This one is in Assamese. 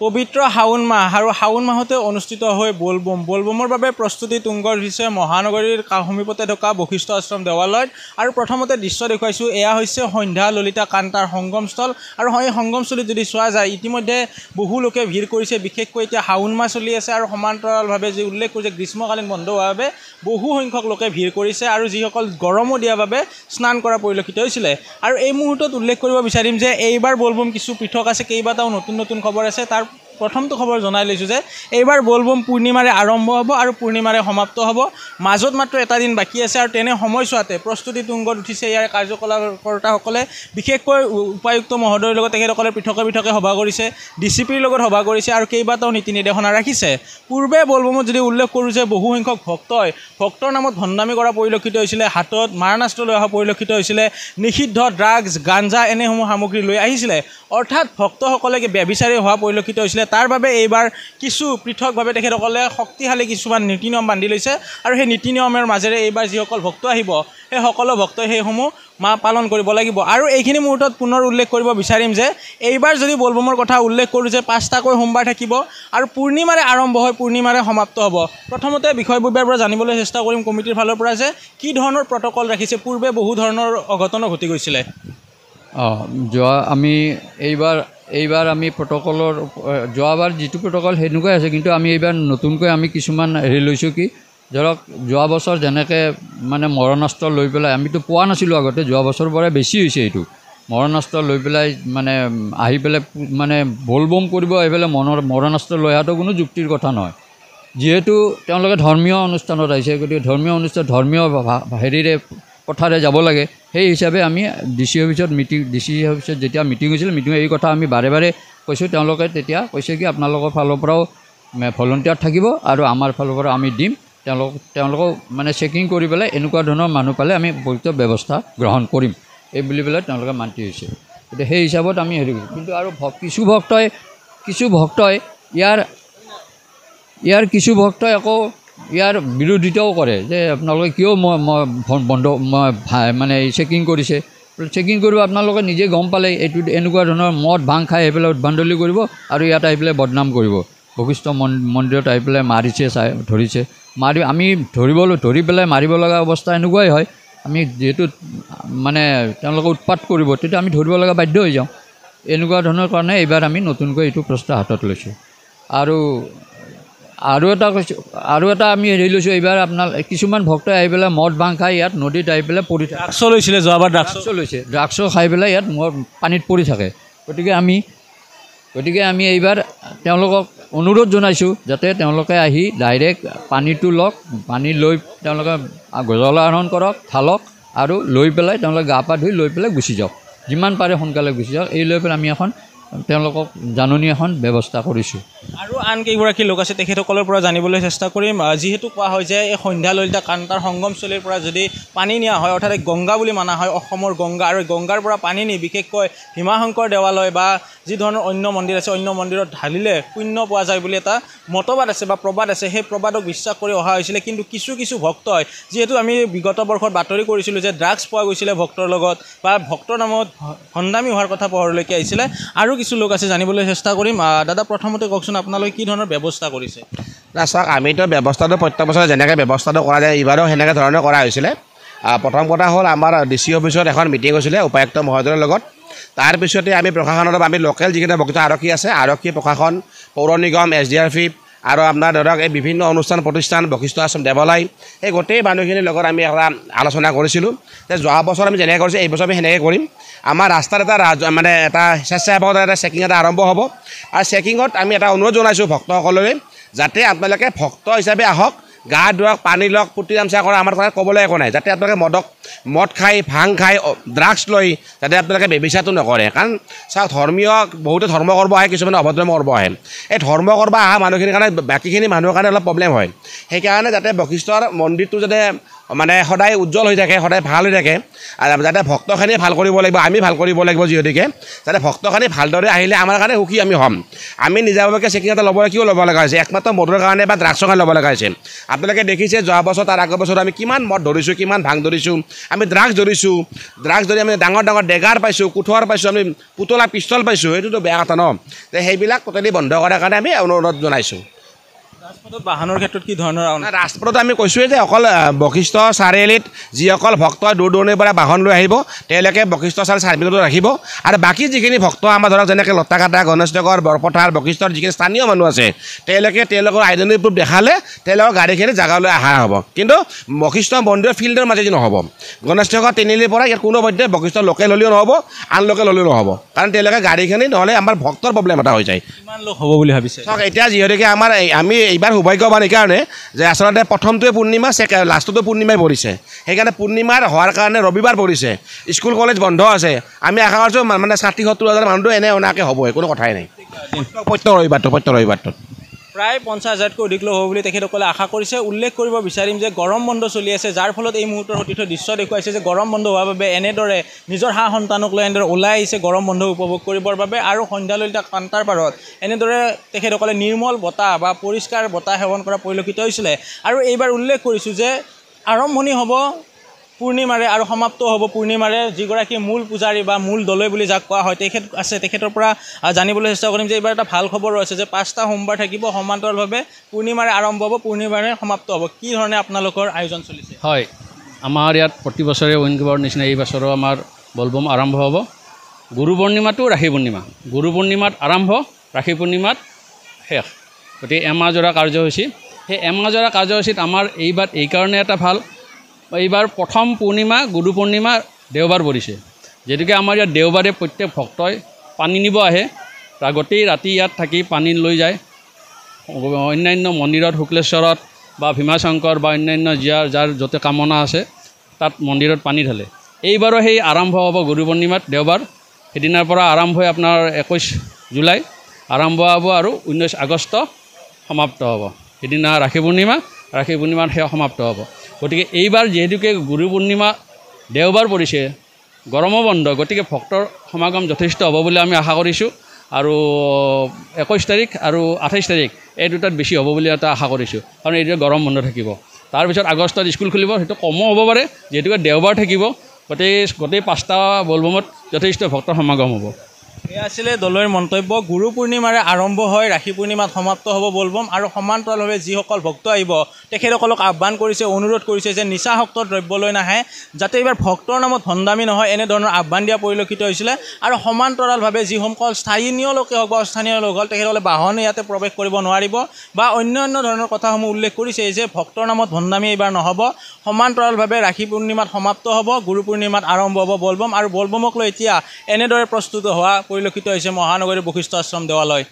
পবিত্ৰ শাওণ মাহ আৰু শাওণ মাহতে অনুষ্ঠিত হৈ বলবম বলবমৰ বাবে প্ৰস্তুতি তুংগত হৈছে মহানগৰীৰ সমীপতে থকা বশিষ্ঠ আশ্ৰম দেৱালয়ত। আৰু প্ৰথমতে দৃশ্য দেখুৱাইছোঁ এয়া হৈছে সন্ধ্যা ললিতা কান্তাৰ সংগমস্থল আৰু এই সংগমস্থলীত যদি চোৱা যায় ইতিমধ্যে বহু লোকে ভিৰ কৰিছে বিশেষকৈ এতিয়া শাওণ মাহ চলি আছে আৰু সমান্তৰালভাৱে যি উল্লেখ কৰিছে গ্ৰীষ্মকালীন বন্ধ হোৱাৰ বাবে বহু সংখ্যক লোকে ভিৰ কৰিছে আৰু যিসকল গৰমো দিয়াৰ বাবে স্নান কৰা পৰিলক্ষিত হৈছিলে। আৰু এই মুহূৰ্তত উল্লেখ কৰিব বিচাৰিম যে এইবাৰ বলবম কিছু পৃথক আছে কেইবাটাও নতুন নতুন খবৰ আছে। তাৰ প্ৰথমটো খবৰ জনাই লৈছোঁ যে এইবাৰ বলবম পূৰ্ণিমাৰে আৰম্ভ হ'ব আৰু পূৰ্ণিমাৰে সমাপ্ত হ'ব। মাজত মাত্ৰ এটা দিন বাকী আছে আৰু তেনে সময়ছোৱাতে প্ৰস্তুতি তুংগত উঠিছে ইয়াৰ কাৰ্যকলাপকৰ্তাসকলে। বিশেষকৈ উপায়ুক্ত মহোদয়ৰ লগত তেখেতসকলে পৃথকে পৃথকে সভা কৰিছে ডি চি পিৰ লগত সভা কৰিছে আৰু কেইবাটাও নীতি নিৰ্দেশনা ৰাখিছে। পূৰ্বে বলবমত যদি উল্লেখ কৰোঁ যে বহু সংখ্যক ভক্তই ভক্তৰ নামত ভণ্ডামি কৰা পৰিলক্ষিত হৈছিলে হাতত মাৰণাস্ত্ৰ লৈ অহা পৰিলক্ষিত হৈছিলে নিষিদ্ধ ড্ৰাগছ গাঞ্জা এনেসমূহ সামগ্ৰী লৈ আহিছিলে অৰ্থাৎ ভক্তসকলে ব্যভিচাৰী হোৱা পৰিলক্ষিত হৈছিলে তাৰ বাবে এইবাৰ কিছু পৃথকভাৱে তেখেতসকলে শক্তিশালী কিছুমান নীতি নিয়ম বান্ধি লৈছে আৰু সেই নীতি নিয়মৰ মাজেৰে এইবাৰ যিসকল ভক্ত আহিব সেই সকলো ভক্তই সেইসমূহ মা পালন কৰিব লাগিব। আৰু এইখিনি মুহূৰ্তত পুনৰ উল্লেখ কৰিব বিচাৰিম যে এইবাৰ যদি বলবমৰ কথা উল্লেখ কৰোঁ যে পাঁচটাকৈ সোমবাৰ থাকিব আৰু পূৰ্ণিমাৰে আৰম্ভ হৈ পূৰ্ণিমাৰে সমাপ্ত হ'ব। প্ৰথমতে বিষয়ববীয়াৰ পৰা জানিবলৈ চেষ্টা কৰিম কমিটিৰ ফালৰ পৰা যে কি ধৰণৰ প্ৰট'কল ৰাখিছে পূৰ্বে বহু ধৰণৰ অঘটনো ঘটি গৈছিলে। অঁ যোৱা আমি এইবাৰ এইবাৰ আমি প্ৰট'কলৰ যোৱাবাৰ যিটো প্ৰট'কল সেনেকুৱাই আছে কিন্তু আমি এইবাৰ নতুনকৈ আমি কিছুমান হেৰি লৈছোঁ কি ধৰক যোৱা বছৰ যেনেকৈ মানে মৰণাস্ত্ৰ লৈ পেলাই আমিতো পোৱা নাছিলোঁ আগতে যোৱা বছৰৰ পৰাই বেছি হৈছে এইটো। মৰণাস্ত্ৰ লৈ পেলাই মানে আহি পেলাই মানে বলবম কৰিব আহি পেলাই মনৰ মৰণাস্ত্ৰ লৈ অহাটো কোনো যুক্তিৰ কথা নহয়। যিহেতু তেওঁলোকে ধৰ্মীয় অনুষ্ঠানত আহিছে গতিকে ধৰ্মীয় অনুষ্ঠান ধৰ্মীয় হেৰিৰে কথাৰে যাব লাগে। সেই হিচাপে আমি ডি চি অফিচত মিটিং ডি চি অফিচত যেতিয়া মিটিং হৈছিল মিটিং এই কথা আমি বাৰে বাৰে কৈছোঁ। তেওঁলোকে তেতিয়া কৈছে কি আপোনালোকৰ ফালৰ পৰাও ভলণ্টিয়াৰ থাকিব আৰু আমাৰ ফালৰ পৰা আমি দিম। তেওঁলোক তেওঁলোকক মানে চেকিং কৰি পেলাই এনেকুৱা ধৰণৰ মানুহ পালে আমি উপযুক্ত ব্যৱস্থা গ্ৰহণ কৰিম। এই বুলি পেলাই তেওঁলোকে মান্তি হৈছে। গতিকে সেই হিচাপত আমি হেৰি কৰিছোঁ। কিন্তু আৰু কিছু ভক্তই কিছু ভক্তই ইয়াৰ ইয়াৰ কিছু ভক্তই আকৌ ইয়াৰ বিৰোধিতাও কৰে যে আপোনালোকে কিয় মই বন্ধ মানে চেকিং কৰিছে? চেকিং কৰিব আপোনালোকে নিজে গম পালে এইটো এনেকুৱা ধৰণৰ মদ ভাং খাই আহি পেলাই উদ্ভাণ্ডলি কৰিব আৰু ইয়াত আহি পেলাই বদনাম কৰিব। বশিষ্ঠ মন- মন্দিৰত আহি পেলাই মাৰিছে চাই ধৰিছে। মাৰি আমি ধৰিবলৈ ধৰি পেলাই মাৰিব লগা অৱস্থা এনেকুৱাই হয়। আমি যিহেতু মানে তেওঁলোকে উৎপাত কৰিব তেতিয়া আমি ধৰিব লগা বাধ্য হৈ যাওঁ। এনেকুৱা ধৰণৰ কাৰণে এইবাৰ আমি নতুনকৈ এইটো প্ৰশ্ন হাতত লৈছোঁ। আৰু আৰু এটা কৈছোঁ আৰু এটা আমি হেৰি লৈছোঁ এইবাৰ আপোনাৰ কিছুমান ভক্তই আহি পেলাই মদ ভাং খাই ইয়াত নদীত আহি পেলাই পৰি থাকে। ড্ৰাগছো লৈছিলে যোৱাবাৰ ড্ৰাগছ লৈছে ড্ৰাগছো খাই পেলাই ইয়াত মদ পানীত পৰি থাকে। গতিকে আমি গতিকে আমি এইবাৰ তেওঁলোকক অনুৰোধ জনাইছোঁ যাতে তেওঁলোকে আহি ডাইৰেক্ট পানীটো লওক পানী লৈ তেওঁলোকে জলাহৰণ কৰক ঢালক আৰু লৈ পেলাই তেওঁলোকে গা পা ধুই লৈ পেলাই গুচি যাওক। যিমান পাৰে সোনকালে গুচি যাওক। এই লৈ পেলাই আমি এখন তেওঁলোকক জাননী এখন ব্যৱস্থা কৰিছোঁ। আৰু আন কেইগৰাকী লোক আছে তেখেতসকলৰ পৰা জানিবলৈ চেষ্টা কৰিম। যিহেতু কোৱা হয় যে এই সন্ধ্যা ললিতা কান্তাৰ সংগমস্থলীৰ পৰা যদি পানী নিয়া হয় অৰ্থাৎ গংগা বুলি মানা হয় অসমৰ গংগা আৰু গংগাৰ পৰা পানী নি বিশেষকৈ ভীমাশংকৰ দেৱালয় বা যি ধৰণৰ অন্য মন্দিৰ আছে অন্য মন্দিৰত ঢালিলে পুণ্য পোৱা যায় বুলি এটা মতবাদ আছে বা প্ৰবাদ আছে সেই প্ৰবাদক বিশ্বাস কৰি অহা হৈছিলে। কিন্তু কিছু কিছু ভক্তই যিহেতু আমি বিগত বৰ্ষত বাতৰি কৰিছিলোঁ যে ড্ৰাগছ পোৱা গৈছিলে ভক্তৰ লগত বা ভক্তৰ নামত ভণ্ডামি হোৱাৰ কথা পোহৰলৈকে আহিছিলে আৰু কিছু লোক আছে জানিবলৈ চেষ্টা কৰিম। দাদা প্ৰথমতে কওকচোন আপোনালোকে কি ধৰণৰ ব্যৱস্থা কৰিছে? না চাওক আমিতো ব্যৱস্থাটো প্ৰত্যেক বছৰে যেনেকৈ ব্যৱস্থাটো কৰা যায় এইবাৰো সেনেকৈ ধৰণে কৰা হৈছিলে। প্ৰথম কথা হ'ল আমাৰ ডি চি অফিচত এখন মিটিং হৈছিলে উপায়ুক্ত মহোদয়ৰ লগত। তাৰপিছতে আমি প্ৰশাসনৰ আমি লোকেল যিকেইটা বক্তা আৰক্ষী আছে আৰক্ষী প্ৰশাসন পৌৰ নিগম এছ ডি আৰ পি আৰু আপোনাৰ ধৰক এই বিভিন্ন অনুষ্ঠান প্ৰতিষ্ঠান বশিষ্ঠ আশ্ৰম দেৱালয় এই গোটেই মানুহখিনিৰ লগত আমি এটা আলোচনা কৰিছিলোঁ। যে যোৱা বছৰ আমি যেনেকৈ কৰিছোঁ এই বছৰ আমি সেনেকৈ কৰিম। আমাৰ ৰাস্তাত এটা মানে এটা স্বেচ্ছাসেৱকতা এটা চেকিং এটা আৰম্ভ হ'ব। আৰু চেকিঙত আমি এটা অনুৰোধ জনাইছোঁ ভক্তসকললৈ যাতে আপোনালোকে ভক্ত হিচাপে আহক। গা ধুৱক পানী লওক পুতি গামচা কৰা আমাৰ কাৰণে ক'বলৈ একো নাই। যাতে আপোনালোকে মদক মদ খাই ভাং খাই ড্ৰাগছ লৈ যাতে আপোনালোকে ব্যৱসায়টো নকৰে। কাৰণ চাওক ধৰ্মীয় বহুতে ধৰ্ম কৰিব আহে কিছুমানে অভদ্ৰম কৰিব আহে। এই ধৰ্ম কৰিব অহা মানুহখিনিৰ কাৰণে বাকীখিনি মানুহৰ কাৰণে অলপ প্ৰব্লেম হয়। সেইকাৰণে যাতে বশিষ্ঠৰ মন্দিৰটো যাতে মানে সদায় উজ্জ্বল হৈ থাকে সদায় ভাল হৈ থাকে। আৰু যাতে ভক্তখিনি ভাল কৰিব লাগিব আমি ভাল কৰিব লাগিব যিহেতুকে। যাতে ভক্তখিনি ভালদৰে আহিলে আমাৰ কাৰণে সুখী আমি হ'ম। আমি নিজাববীয়াকৈ চেকিং এটা ল'বলৈ কিয় ল'ব লগা হৈছে? একমাত্ৰ মদৰ কাৰণে বা ড্ৰাগছৰ কাৰণে ল'ব লগা হৈছে। আপোনালোকে দেখিছে যোৱা বছৰ তাৰ আগৰ বছৰ আমি কিমান মদ ধৰিছোঁ কিমান ভাং ধৰিছোঁ। আমি ড্ৰাগছ ধৰিছোঁ। ড্ৰাগছ ধৰি আমি ডাঙৰ ডাঙৰ ডেগাৰ পাইছোঁ কোঠৰ পাইছোঁ আমি পুতলা পিষ্টল পাইছোঁ সেইটোতো বেয়া কথা ন? তে সেইবিলাক ট'টেলি বন্ধ কৰাৰ কাৰণে আমি অনুৰোধ জনাইছোঁ। ৰাজপথত বাহনৰ ক্ষেত্ৰত কি ধৰণৰ ৰাজপথত আমি কৈছোঁৱে যে অকল বশিষ্ঠ চাৰিআলিত যিসকল ভক্ত দূৰ দূৰণিৰ পৰা বাহন লৈ আহিব তেওঁলোকে বশিষ্ঠ চাৰ চাৰ্ভিচতো ৰাখিব আৰু বাকী যিখিনি ভক্ত আমাৰ ধৰক যেনেকৈ লতাকাটা গণেশনগৰ বৰপথাৰ বশিষ্ঠৰ যিখিনি স্থানীয় মানুহ আছে তেওঁলোকে তেওঁলোকৰ আইডেণ্টি প্ৰুফ দেখালে তেওঁলোকৰ গাড়ীখিনি জেগালৈ অহা হ'ব। কিন্তু বশিষ্ঠ মন্দিৰৰ ফিল্ডৰ মাজেদি নহ'ব। গণেশনগৰ তিনিআলিৰ পৰা ইয়াত কোনো পধ্যে বশিষ্ঠ লোকেল হ'লেও নহ'ব আন লোকেল হ'লেও নহ'ব। কাৰণ তেওঁলোকে গাড়ীখিনি নহ'লে আমাৰ ভক্তৰ প্ৰব্লেম এটা হৈ যায়। কিমান লোক হ'ব বুলি ভাবিছে? চাওক এতিয়া যিহেতুকে আমাৰ আমি এইবাৰ সৌভাগ্যৱান এইকাৰণে যে আচলতে প্ৰথমটোৱে পূৰ্ণিমা ছেকে লাষ্টতো পূৰ্ণিমাই পৰিছে। সেইকাৰণে পূৰ্ণিমাৰ হোৱাৰ কাৰণে ৰবিবাৰ পৰিছে। স্কুল কলেজ বন্ধ আছে। আমি আশা কৰিছোঁ মানে ষাঠি সত্তৰ হাজাৰ মানুহটো এনে অনাকৈ হ'বই কোনো কথাই নাই। প্ৰত্যেক ৰবিবাৰটো প্ৰত্যেক ৰবিবাৰটোত। প্ৰায় পঞ্চাছ হাজাৰতকৈ অধিক লোক হ'ব বুলি তেখেতসকলে আশা কৰিছে। উল্লেখ কৰিব বিচাৰিম যে গৰম বন্ধ চলি আছে যাৰ ফলত এই মুহূৰ্তৰ সতীৰ্থ দৃশ্য দেখুৱাইছে যে গৰম বন্ধ হোৱাৰ বাবে এনেদৰে নিজৰ সা সন্তানক লৈ এনেদৰে ওলাই আহিছে গৰম বন্ধ উপভোগ কৰিবৰ বাবে আৰু সন্ধ্যা ললিতা কান্তাৰ পাৰত এনেদৰে তেখেতসকলে নিৰ্মল বতাহ বা পৰিষ্কাৰ বতাহ সেৱন কৰা পৰিলক্ষিত হৈছিলে। আৰু এইবাৰ উল্লেখ কৰিছোঁ যে আৰম্ভণি হ'ব পূৰ্ণিমাৰে আৰু সমাপ্ত হ'ব। পূৰ্ণিমাৰে যিগৰাকী মূল পূজাৰী বা মূল দলৈ বুলি যাক কোৱা হয় তেখেত আছে। তেখেতৰ পৰা জানিবলৈ চেষ্টা কৰিম যে এইবাৰ এটা ভাল খবৰো আছে যে পাঁচটা সোমবাৰ থাকিব সমান্তৰালভাৱে পূৰ্ণিমাৰে আৰম্ভ হ'ব পূৰ্ণিমাৰে সমাপ্ত হ'ব। কি ধৰণে আপোনালোকৰ আয়োজন চলিছে? হয় আমাৰ ইয়াত প্ৰতি বছৰে ৱিনকিবাৰৰ নিচিনা এই বছৰো আমাৰ বলবম আৰম্ভ হ'ব। গুৰু পূৰ্ণিমাটো ৰাখি পূৰ্ণিমা। গুৰু পূৰ্ণিমাত আৰম্ভ ৰাখি পূৰ্ণিমাত শেষ। গতিকে এমাহজোৰা কাৰ্যসূচী। সেই এমাহজোৰা কাৰ্যসূচীত আমাৰ এইবাৰ এইকাৰণে এটা ভাল এইবাৰ প্ৰথম পূৰ্ণিমা গুৰু পূৰ্ণিমা দেওবাৰ পৰিছে। যিহেতুকে আমাৰ ইয়াত দেওবাৰে প্ৰত্যেক ভক্তই পানী নিব আহে গোটেই ৰাতি ইয়াত থাকি পানী লৈ যায়। অন্যান্য মন্দিৰত শুক্লেশ্বৰত বা ভীমাশংকৰ বা অন্যান্য যাৰ যাৰ য'তে কামনা আছে তাত মন্দিৰত পানী ঢালে। এইবাৰো সেই আৰম্ভ হ'ব গুৰু পূৰ্ণিমাত দেওবাৰ। সেইদিনাৰ পৰা আৰম্ভ হৈ আপোনাৰ একৈছ জুলাই। আৰম্ভ হ'ব আৰু ঊনৈছ আগষ্ট সমাপ্ত হ'ব। সেইদিনা ৰাখি পূৰ্ণিমা ৰাখি পূৰ্ণিমাত সেয়া সমাপ্ত হ'ব। গতিকে এইবাৰ যিহেতুকে গুৰু পূৰ্ণিমা দেওবাৰ পৰিছে গৰমৰ বন্ধ গতিকে ভক্তৰ সমাগম যথেষ্ট হ'ব বুলি আমি আশা কৰিছোঁ। আৰু একৈছ তাৰিখ আৰু আঠাইছ তাৰিখ এই দুটাত বেছি হ'ব বুলি এটা আশা কৰিছোঁ। কাৰণ এইটোৱে গৰম বন্ধ থাকিব। তাৰপিছত আগষ্টত স্কুল খুলিব সেইটো কমো হ'ব পাৰে যিহেতুকে দেওবাৰ থাকিব গোটেই গোটেই পাঁচটা বলবমত যথেষ্ট ভক্তৰ সমাগম হ'ব। এয়া আছিলে দলৈৰ মন্তব্য। গুৰু পূৰ্ণিমাৰে আৰম্ভ হয় ৰাখি পূৰ্ণিমাত সমাপ্ত হ'ব বলবম আৰু সমান্তৰালভাৱে যিসকল ভক্ত আহিব তেখেতসকলক আহ্বান কৰিছে অনুৰোধ কৰিছে যে নিচাসক্ত দ্ৰব্য লৈ নাহে যাতে এইবাৰ ভক্তৰ নামত ভণ্ডামি নহয় এনেধৰণৰ আহ্বান দিয়া পৰিলক্ষিত হৈছিলে। আৰু সমান্তৰালভাৱে যিসকল স্থানীয় লোকে হওক বা অস্থানীয় লোক হ'ল তেখেতসকলে বাহনে ইয়াতে প্ৰৱেশ কৰিব নোৱাৰিব বা অন্য অন্য ধৰণৰ কথাসমূহ উল্লেখ কৰিছে যে ভক্তৰ নামত ভণ্ডামি এইবাৰ নহ'ব। সমান্তৰালভাৱে ৰাখি পূৰ্ণিমাত সমাপ্ত হ'ব গুৰু পূৰ্ণিমাত আৰম্ভ হ'ব বলবম। আৰু বলবমক লৈ এতিয়া এনেদৰে প্ৰস্তুত হোৱা পৰিলক্ষিত হৈছে মহানগৰীৰ বশিষ্ঠ আশ্ৰম দেৱালয়।